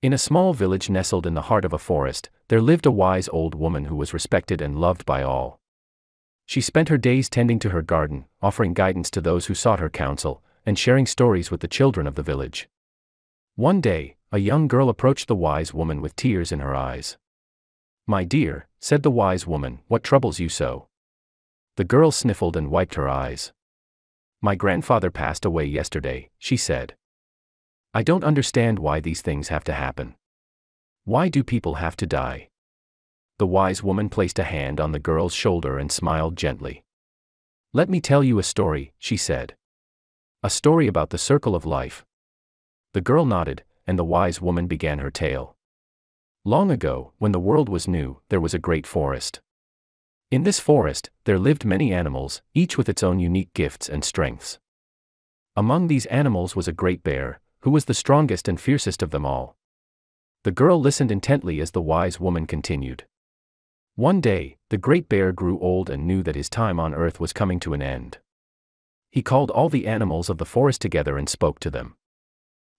In a small village nestled in the heart of a forest, there lived a wise old woman who was respected and loved by all. She spent her days tending to her garden, offering guidance to those who sought her counsel, and sharing stories with the children of the village. One day, a young girl approached the wise woman with tears in her eyes. My dear, said the wise woman, what troubles you so? The girl sniffled and wiped her eyes. My grandfather passed away yesterday, she said. I don't understand why these things have to happen. Why do people have to die? The wise woman placed a hand on the girl's shoulder and smiled gently. Let me tell you a story, she said. A story about the circle of life. The girl nodded, and the wise woman began her tale. Long ago, when the world was new, there was a great forest. In this forest, there lived many animals, each with its own unique gifts and strengths. Among these animals was a great bear, who was the strongest and fiercest of them all. The girl listened intently as the wise woman continued. One day, the great bear grew old and knew that his time on earth was coming to an end. He called all the animals of the forest together and spoke to them.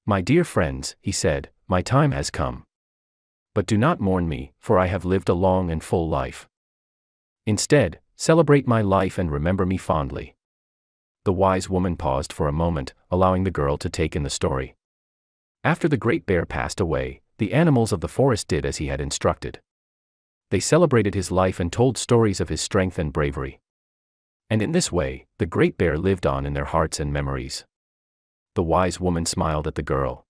My dear friends, he said, my time has come. But do not mourn me, for I have lived a long and full life. Instead, celebrate my life and remember me fondly. The wise woman paused for a moment, allowing the girl to take in the story. After the great bear passed away, the animals of the forest did as he had instructed. They celebrated his life and told stories of his strength and bravery. And in this way, the great bear lived on in their hearts and memories. The wise woman smiled at the girl.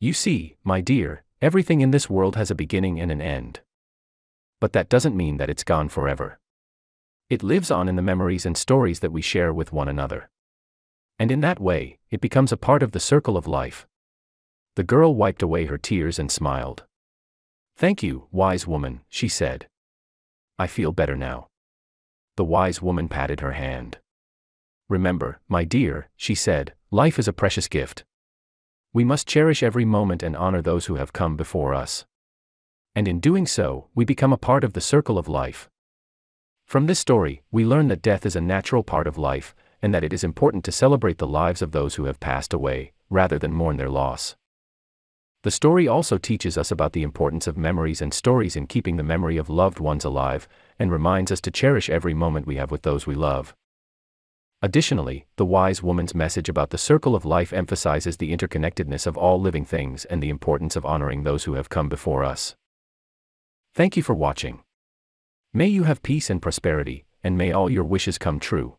You see, my dear, everything in this world has a beginning and an end but that doesn't mean that it's gone forever. It lives on in the memories and stories that we share with one another. And in that way, it becomes a part of the circle of life. The girl wiped away her tears and smiled. Thank you, wise woman, she said. I feel better now. The wise woman patted her hand. Remember, my dear, she said, life is a precious gift. We must cherish every moment and honor those who have come before us and in doing so, we become a part of the circle of life. From this story, we learn that death is a natural part of life, and that it is important to celebrate the lives of those who have passed away, rather than mourn their loss. The story also teaches us about the importance of memories and stories in keeping the memory of loved ones alive, and reminds us to cherish every moment we have with those we love. Additionally, the wise woman's message about the circle of life emphasizes the interconnectedness of all living things and the importance of honoring those who have come before us. Thank you for watching. May you have peace and prosperity, and may all your wishes come true.